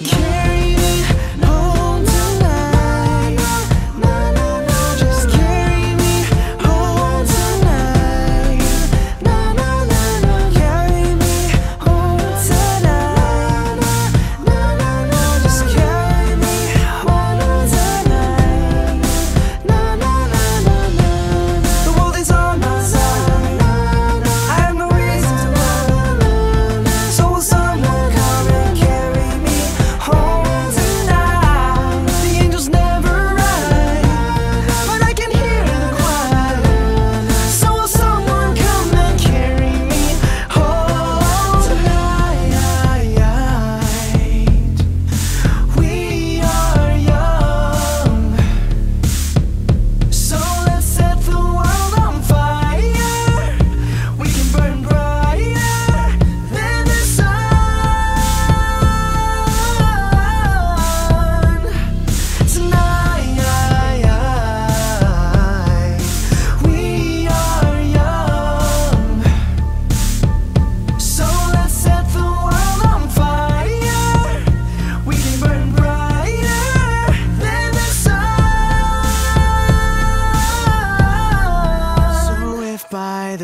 You